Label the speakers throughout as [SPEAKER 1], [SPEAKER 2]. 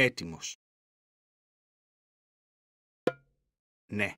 [SPEAKER 1] Έτοιμος. Ναι.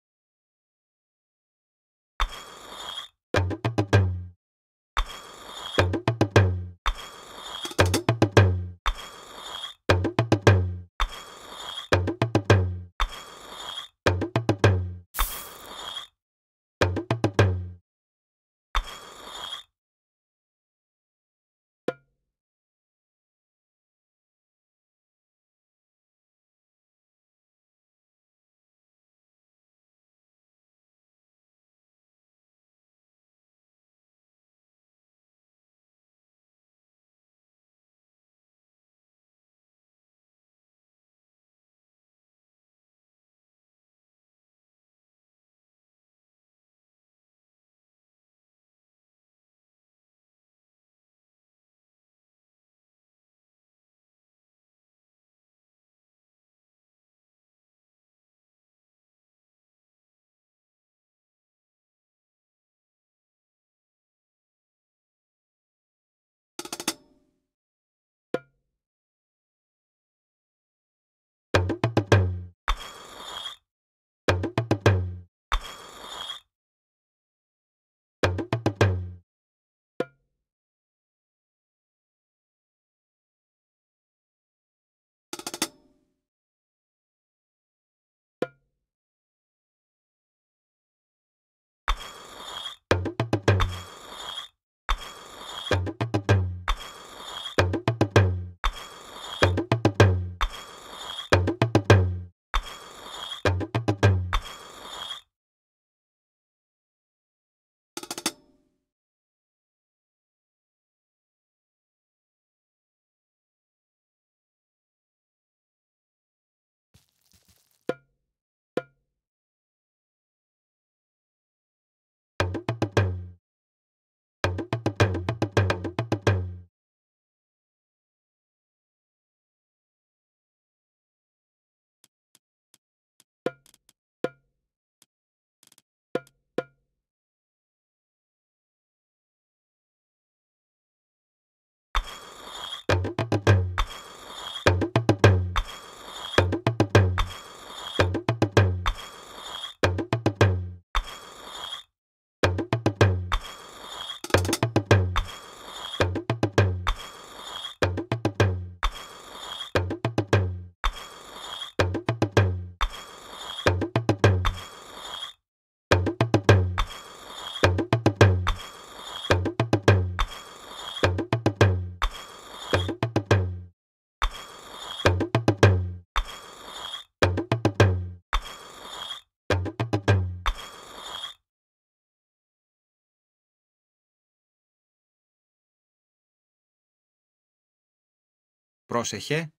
[SPEAKER 1] Πρόσεχε.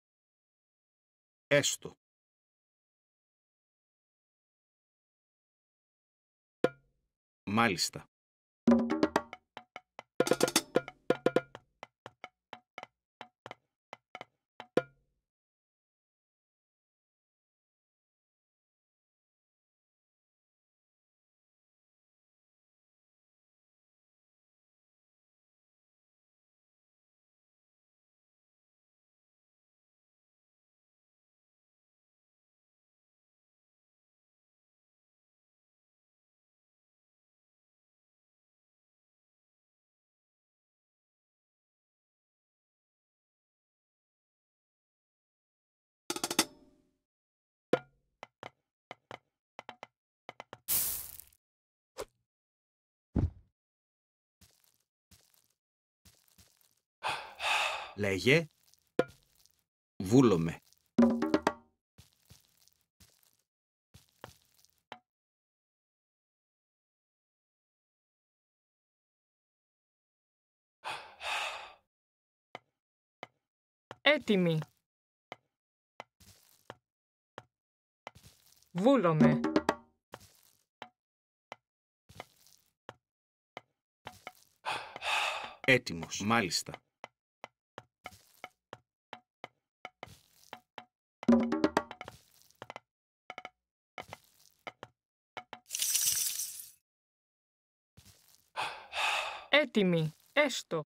[SPEAKER 1] Έστω. Μάλιστα. Λέγε. Βούλομαι.
[SPEAKER 2] Έτοιμη. Βούλομαι.
[SPEAKER 1] Έτοιμος. Μάλιστα.
[SPEAKER 2] έτοιμοι, έστω.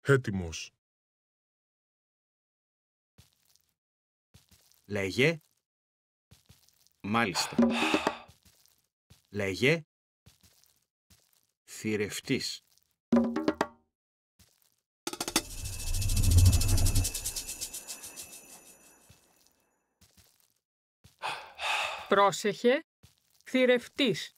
[SPEAKER 3] Έτοιμος.
[SPEAKER 1] Λέγε. Μάλιστα. Λέγε. Θηρευτής.
[SPEAKER 2] Πρόσεχε. Θηρευτής.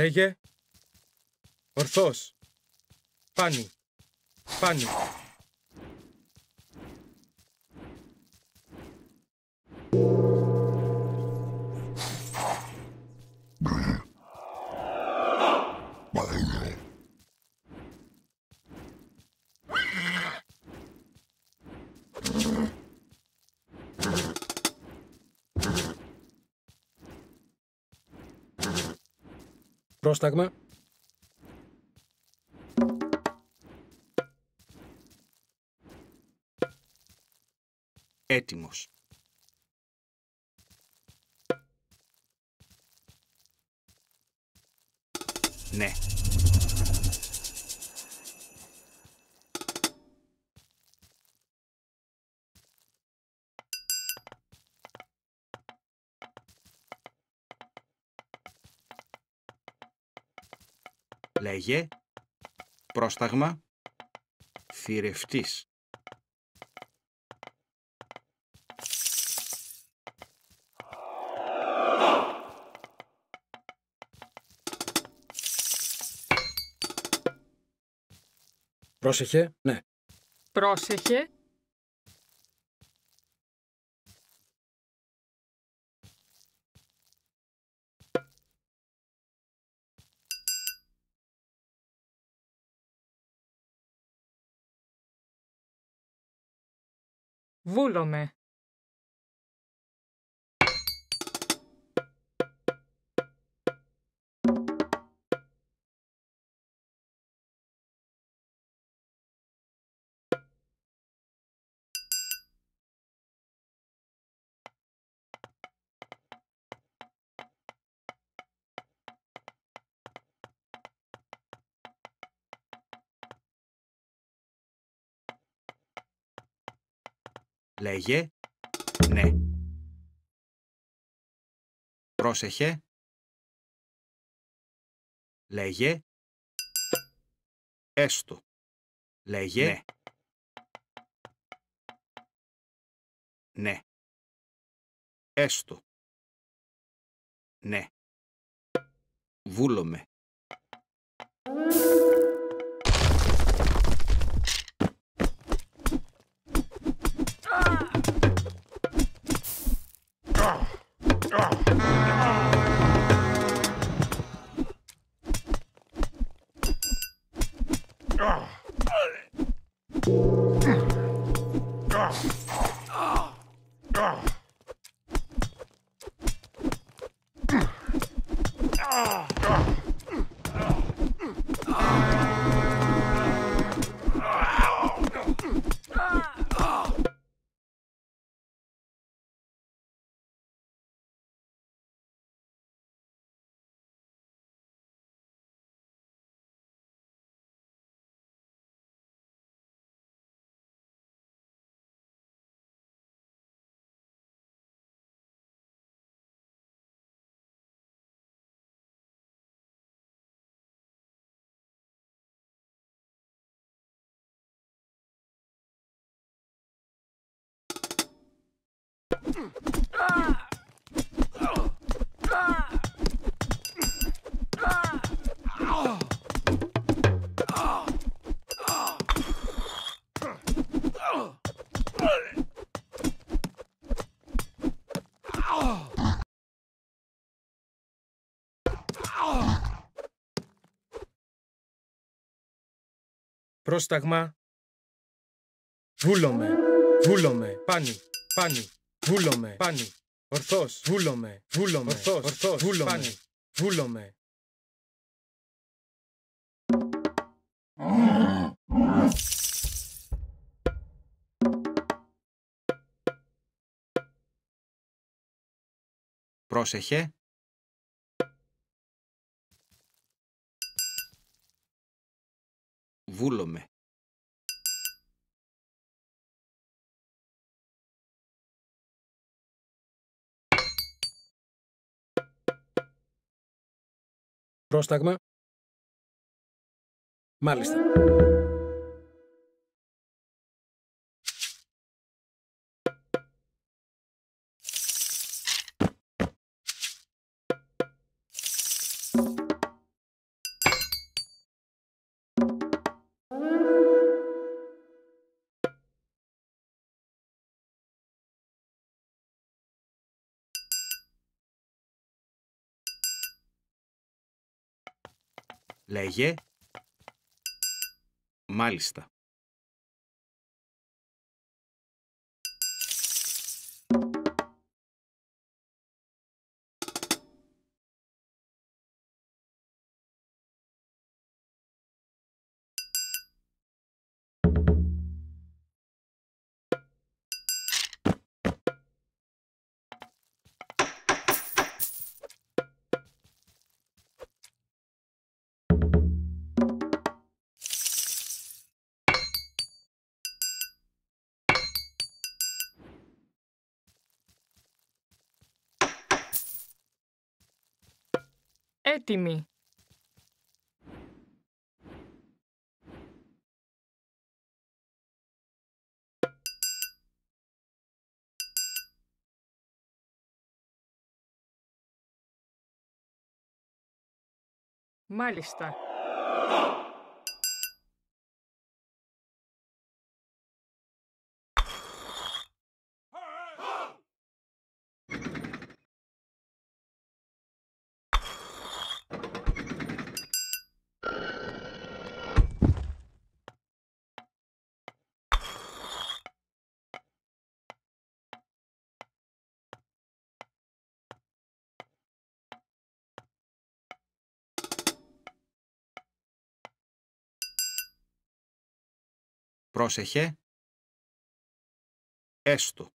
[SPEAKER 4] Λέγε. Ορθός. Πάνι. Πάνι. Πρόσταγμα.
[SPEAKER 1] Έτοιμος. Ναι. Λέγε. Πρόσταγμα. Θηρευτής.
[SPEAKER 4] Πρόσεχε. Ναι.
[SPEAKER 2] Πρόσεχε. Βούλομαι.
[SPEAKER 1] Λέγε. Ναι. Πρόσεχε. Λέγε. Έστω. Λέγε. Ναι. Ναι. Έστω. Ναι. Βούλομαι. Ah!
[SPEAKER 4] Πρόσταγμα. Βούλομαι. Βούλομαι. Πάνι. Πάνι. Βούλομαι. Πάνι. Ορθός. Βούλομαι. Βούλομαι. Ορθός. Ορθός. Βούλομαι. Πάνι. Βούλομαι.
[SPEAKER 1] Πρόσεχε. Βούλομαι.
[SPEAKER 4] Πρόσταγμα. Μάλιστα.
[SPEAKER 1] Λέγε. Μάλιστα.
[SPEAKER 2] Έτοιμη. Μάλιστα.
[SPEAKER 1] Πρόσεχε. Έστω.